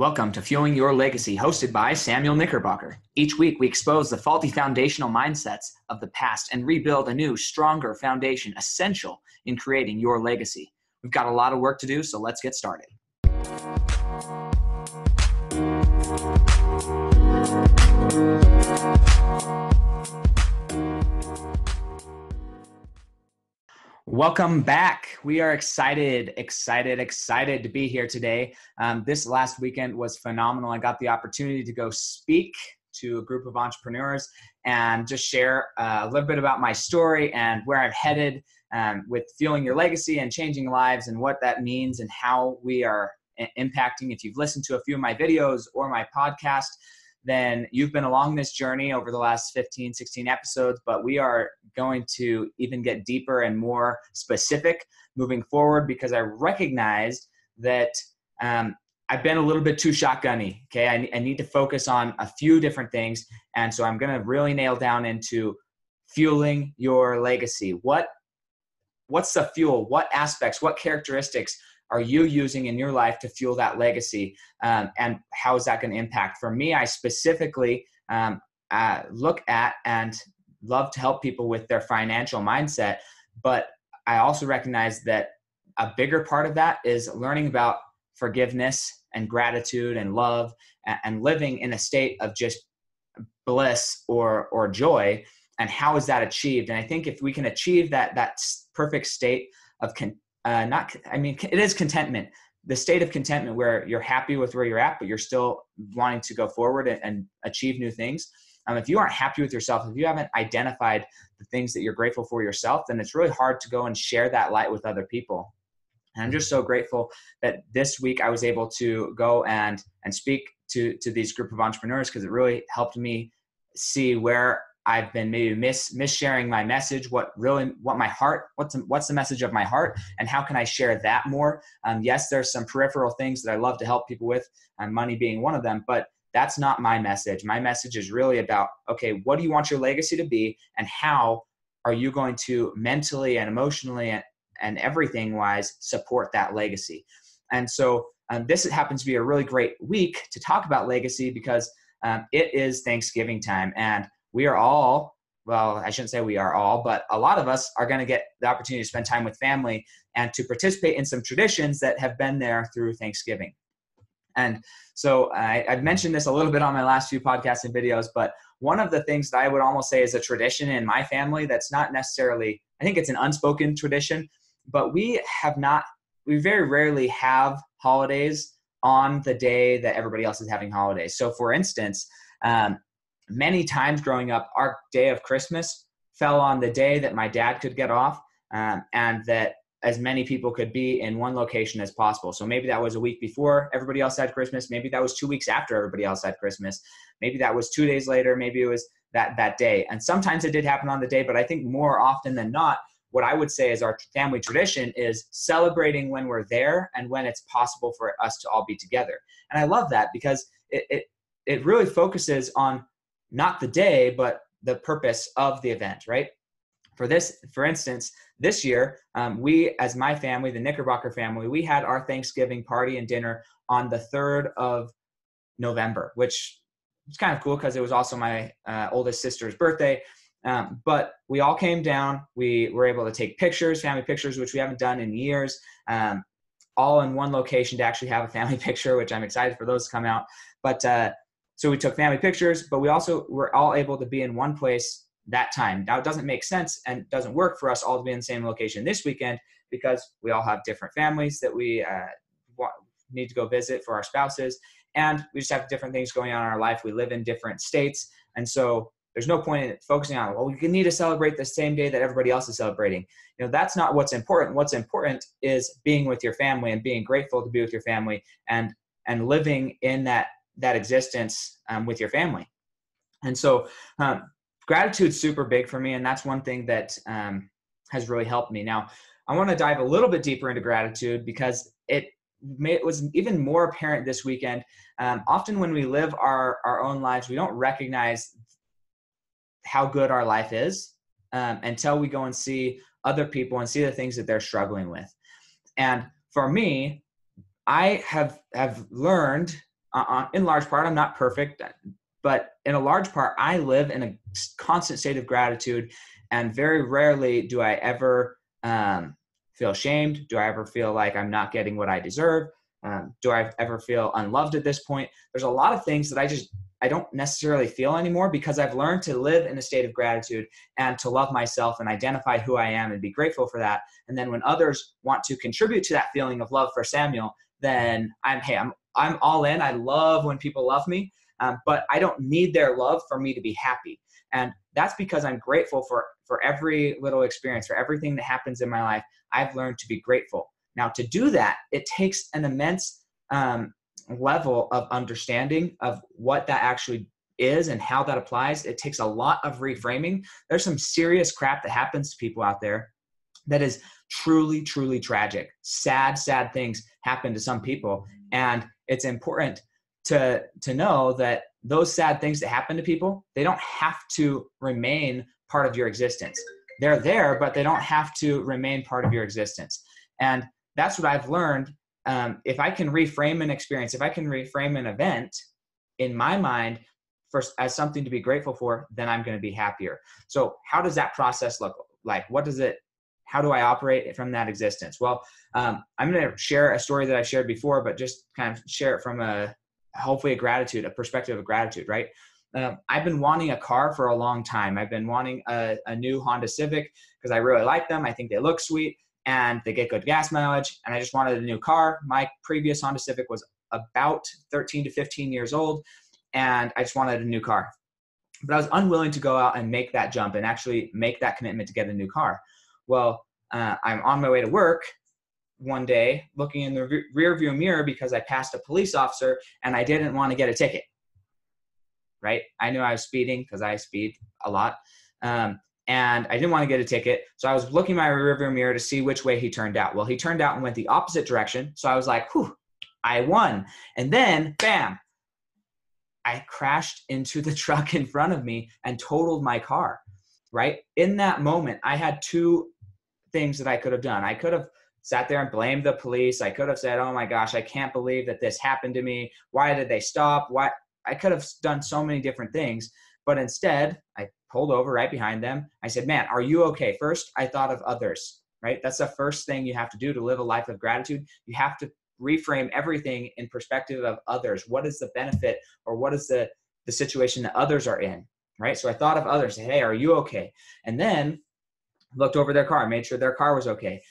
Welcome to Fueling Your Legacy, hosted by Samuel Knickerbocker. Each week, we expose the faulty foundational mindsets of the past and rebuild a new, stronger foundation essential in creating your legacy. We've got a lot of work to do, so let's get started. Welcome back. We are excited, excited, excited to be here today. Um, this last weekend was phenomenal. I got the opportunity to go speak to a group of entrepreneurs and just share uh, a little bit about my story and where I'm headed um, with fueling your legacy and changing lives and what that means and how we are impacting. If you've listened to a few of my videos or my podcast, then you've been along this journey over the last 15, 16 episodes, but we are going to even get deeper and more specific moving forward because I recognized that um, I've been a little bit too shotgunny. Okay, I, I need to focus on a few different things, and so I'm going to really nail down into fueling your legacy. What what's the fuel? What aspects? What characteristics are you using in your life to fuel that legacy? Um, and how is that going to impact? For me i specifically um, uh, look at and love to help people with their financial mindset but i also recognize that a bigger part of that is learning about forgiveness and gratitude and love and, living in a state of just bliss or or joy and how is that achieved? And i think if we can achieve that that perfect state of con- uh, not i mean it is contentment the state of contentment where you're happy with where you're at but you're still wanting to go forward and, and achieve new things. Um, if you aren't happy with yourself if you haven't identified the things that you're grateful for yourself then it's really hard to go and share that light with other people. And i'm just so grateful that this week i was able to go and and speak to to these group of entrepreneurs because it really helped me see where I've been maybe miss miss sharing my message, what really what my heart, what's what's the message of my heart, and how can I share that more? Um, yes, there's some peripheral things that I love to help people with, and money being one of them, but that's not my message. My message is really about okay, what do you want your legacy to be, and how are you going to mentally and emotionally and, and everything wise support that legacy? And so um, this happens to be a really great week to talk about legacy because um, it is Thanksgiving time and we are all well i shouldn't say we are all but a lot of us are going to get the opportunity to spend time with family and to participate in some traditions that have been there through thanksgiving. And so I, have mentioned this a little bit on my last few podcasts and videos but one of the things that i would almost say is a tradition in my family that's not necessarily i think it's an unspoken tradition but we have not we very rarely have holidays on the day that everybody else is having holidays. So for instance um, many times growing up, our day of Christmas fell on the day that my dad could get off um, and that as many people could be in one location as possible. So maybe that was a week before everybody else had Christmas. Maybe that was two weeks after everybody else had Christmas. Maybe that was two days later. Maybe it was that that day. And sometimes it did happen on the day, but I think more often than not, what I would say is our family tradition is celebrating when we're there and when it's possible for us to all be together. And I love that because it it, it really focuses on not the day, but the purpose of the event, right? For this, for instance, this year, um, we, as my family, the Knickerbocker family, we had our Thanksgiving party and dinner on the 3rd of November, which was kind of cool because it was also my uh, oldest sister's birthday. Um, but we all came down. We were able to take pictures, family pictures, which we haven't done in years, um, all in one location to actually have a family picture, which I'm excited for those to come out. But uh, so we took family pictures, but we also were all able to be in one place that time. Now it doesn't make sense and doesn't work for us all to be in the same location this weekend because we all have different families that we uh, need to go visit for our spouses, and we just have different things going on in our life. We live in different states, and so there's no point in focusing on well we need to celebrate the same day that everybody else is celebrating you know that's not what's important what's important is being with your family and being grateful to be with your family and and living in that that existence um, with your family. And so, um, gratitude's super big for me, and that's one thing that um, has really helped me. Now, I want to dive a little bit deeper into gratitude because it may, it was even more apparent this weekend. Um, often, when we live our our own lives, we don't recognize how good our life is um, until we go and see other people and see the things that they're struggling with. And for me, I have have learned uh, uh, in large part, I'm not perfect, but in a large part, I live in a constant state of gratitude. And very rarely do I ever um, feel shamed. Do I ever feel like I'm not getting what I deserve? Um, do I ever feel unloved at this point? There's a lot of things that I just I don't necessarily feel anymore because I've learned to live in a state of gratitude and to love myself and identify who I am and be grateful for that. And then when others want to contribute to that feeling of love for Samuel, then I'm hey, I'm I'm all in. I love when people love me, um, but I don't need their love for me to be happy. And that's because I'm grateful for for every little experience, for everything that happens in my life. I've learned to be grateful. Now, to do that, it takes an immense um, level of understanding of what that actually is and how that applies. It takes a lot of reframing. There's some serious crap that happens to people out there that is truly, truly tragic. Sad, sad things happen to some people. And it's important to, to know that those sad things that happen to people, they don't have to remain part of your existence. They're there, but they don't have to remain part of your existence. And that's what I've learned um, if I can reframe an experience, if I can reframe an event in my mind as something to be grateful for, then I'm going to be happier. So, how does that process look like? What does it? How do I operate from that existence? Well, um, I'm going to share a story that I've shared before, but just kind of share it from a hopefully a gratitude, a perspective of gratitude, right? Um, I've been wanting a car for a long time. I've been wanting a, a new Honda Civic because I really like them. I think they look sweet and they get good gas mileage. And I just wanted a new car. My previous Honda Civic was about 13 to 15 years old, and I just wanted a new car. But I was unwilling to go out and make that jump and actually make that commitment to get a new car. Well, uh, I'm on my way to work one day looking in the re- rear view mirror because I passed a police officer and I didn't want to get a ticket. Right? I knew I was speeding because I speed a lot. Um, and I didn't want to get a ticket. So I was looking my rearview mirror to see which way he turned out. Well, he turned out and went the opposite direction. So I was like, whew, I won. And then, bam, I crashed into the truck in front of me and totaled my car. Right? In that moment, I had two things that I could have done. I could have sat there and blamed the police. I could have said, "Oh my gosh, I can't believe that this happened to me. Why did they stop? Why?" I could have done so many different things, but instead, I pulled over right behind them. I said, Man, are you okay? First, I thought of others, right? That's the first thing you have to do to live a life of gratitude. You have to reframe everything in perspective of others. What is the benefit or what is the, the situation that others are in, right? So I thought of others. Hey, are you okay? And then looked over their car, made sure their car was okay.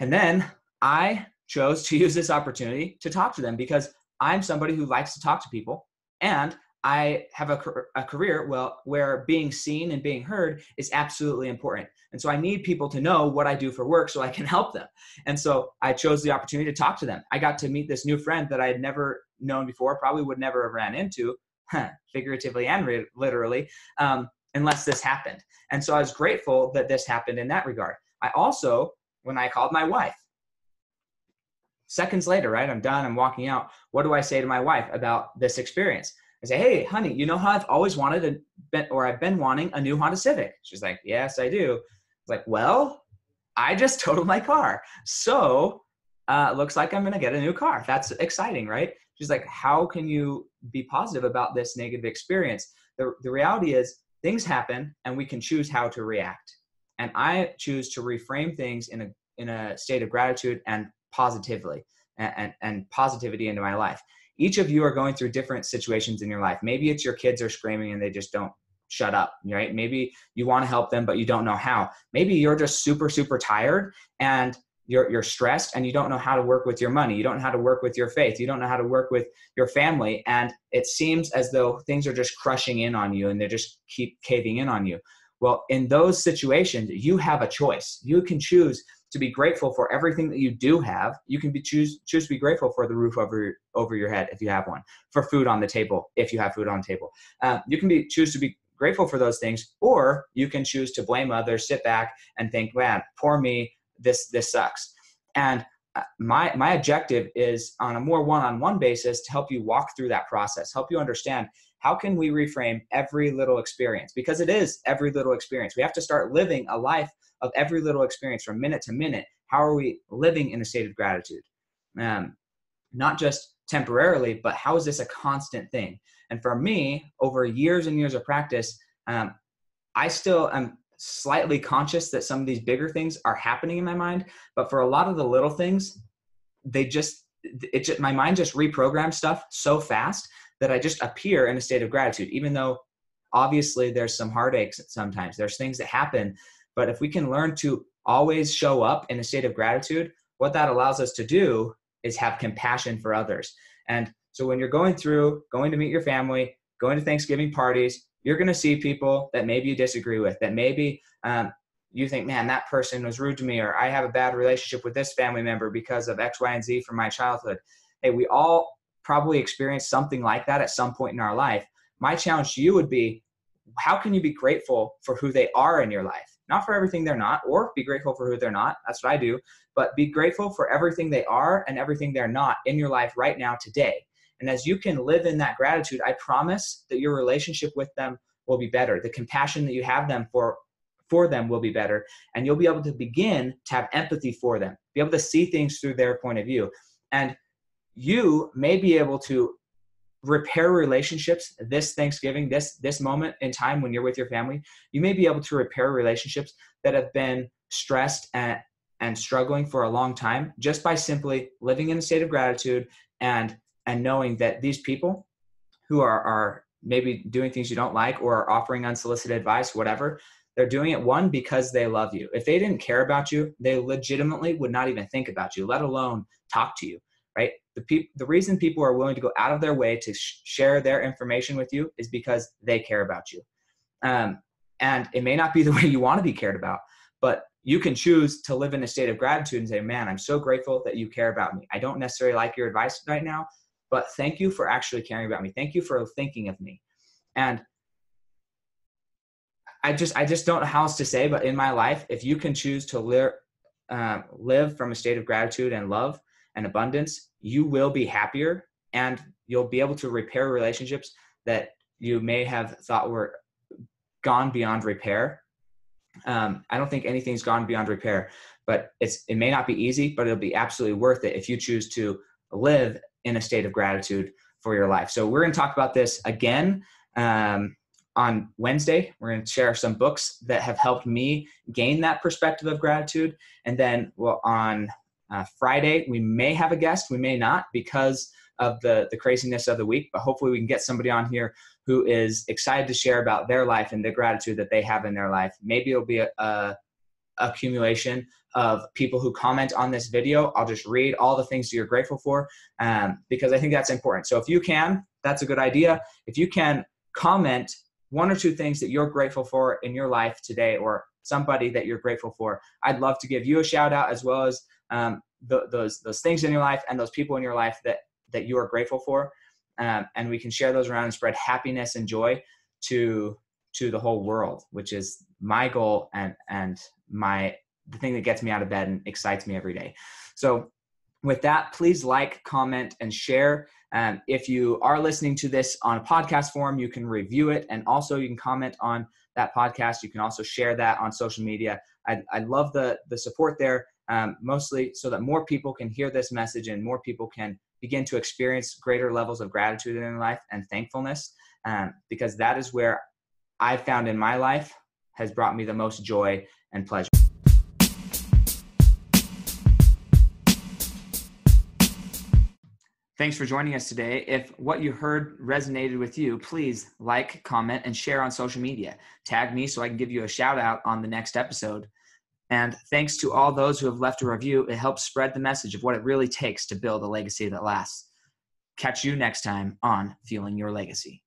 And then I chose to use this opportunity to talk to them because I'm somebody who likes to talk to people and I have a, a career well where being seen and being heard is absolutely important. And so I need people to know what I do for work so I can help them. And so I chose the opportunity to talk to them. I got to meet this new friend that I had never known before, probably would never have ran into, figuratively and re- literally, um, unless this happened. And so I was grateful that this happened in that regard. I also, when I called my wife, seconds later, right, I'm done, I'm walking out. What do I say to my wife about this experience? I say, hey, honey, you know how I've always wanted a, or I've been wanting a new Honda Civic? She's like, yes, I do. It's like, well, I just totaled my car. So uh, looks like I'm going to get a new car. That's exciting, right? She's like, how can you be positive about this negative experience? The, the reality is things happen and we can choose how to react. And I choose to reframe things in a, in a state of gratitude and positively and, and, and positivity into my life each of you are going through different situations in your life. Maybe it's your kids are screaming and they just don't shut up, right? Maybe you want to help them, but you don't know how. Maybe you're just super, super tired and you're, you're stressed and you don't know how to work with your money. You don't know how to work with your faith. You don't know how to work with your family. And it seems as though things are just crushing in on you and they just keep caving in on you. Well, in those situations, you have a choice. You can choose to be grateful for everything that you do have. You can be choose choose to be grateful for the roof over over your head if you have one, for food on the table if you have food on the table. Uh, you can be choose to be grateful for those things, or you can choose to blame others, sit back and think, "Man, poor me. This this sucks." And uh, my my objective is on a more one-on-one basis to help you walk through that process, help you understand how can we reframe every little experience because it is every little experience. We have to start living a life of every little experience from minute to minute. How are we living in a state of gratitude? Um, not just temporarily, but how is this a constant thing? And for me, over years and years of practice, um, I still am slightly conscious that some of these bigger things are happening in my mind, but for a lot of the little things, they just it just my mind just reprograms stuff so fast that I just appear in a state of gratitude, even though obviously there's some heartaches sometimes. There's things that happen, but if we can learn to always show up in a state of gratitude, what that allows us to do is have compassion for others. And so when you're going through, going to meet your family, going to Thanksgiving parties, you're going to see people that maybe you disagree with, that maybe um, you think, man, that person was rude to me, or I have a bad relationship with this family member because of X, Y, and Z from my childhood. Hey, we all probably experienced something like that at some point in our life. My challenge to you would be how can you be grateful for who they are in your life? Not for everything they're not, or be grateful for who they're not. That's what I do. But be grateful for everything they are and everything they're not in your life right now, today. And as you can live in that gratitude, I promise that your relationship with them will be better. The compassion that you have them for for them will be better. And you'll be able to begin to have empathy for them be able to see things through their point of view. And you may be able to repair relationships this thanksgiving this this moment in time when you're with your family. You may be able to repair relationships that have been stressed and and struggling for a long time just by simply living in a state of gratitude and and knowing that these people who are are maybe doing things you don't like or are offering unsolicited advice whatever they're doing it one because they love you. If they didn't care about you they legitimately would not even think about you let alone talk to you right? The people the reason people are willing to go out of their way to sh- share their information with you is because they care about you. Um, and it may not be the way you want to be cared about but you can choose to live in a state of gratitude and say man i'm so grateful that you care about me. I don't necessarily like your advice right now but thank you for actually caring about me thank you for thinking of me and i just i just don't know how else to say but in my life if you can choose to live uh, live from a state of gratitude and love and abundance, you will be happier and you'll be able to repair relationships that you may have thought were gone beyond repair. Um, I don't think anything's gone beyond repair, but it's it may not be easy, but it'll be absolutely worth it if you choose to live in a state of gratitude for your life. So we're going to talk about this again um, on Wednesday. We're going to share some books that have helped me gain that perspective of gratitude, and then well on uh, Friday, we may have a guest, we may not because of the, the craziness of the week, but hopefully we can get somebody on here who is excited to share about their life and the gratitude that they have in their life. Maybe it'll be a, a accumulation of people who comment on this video. I'll just read all the things you're grateful for um, because I think that's important. So if you can, that's a good idea. If you can comment one or two things that you're grateful for in your life today or somebody that you're grateful for, I'd love to give you a shout out as well as um, the, those those things in your life and those people in your life that that you are grateful for, um, and we can share those around and spread happiness and joy to to the whole world, which is my goal and and my the thing that gets me out of bed and excites me every day. So with that, please like, comment, and share. Um, if you are listening to this on a podcast form, you can review it and also you can comment on that podcast. You can also share that on social media. I, I love the, the support there um, mostly so that more people can hear this message and more people can begin to experience greater levels of gratitude in their life and thankfulness um, because that is where i found in my life has brought me the most joy and pleasure Thanks for joining us today. If what you heard resonated with you, please like, comment, and share on social media. Tag me so I can give you a shout out on the next episode. And thanks to all those who have left a review, it helps spread the message of what it really takes to build a legacy that lasts. Catch you next time on Fueling Your Legacy.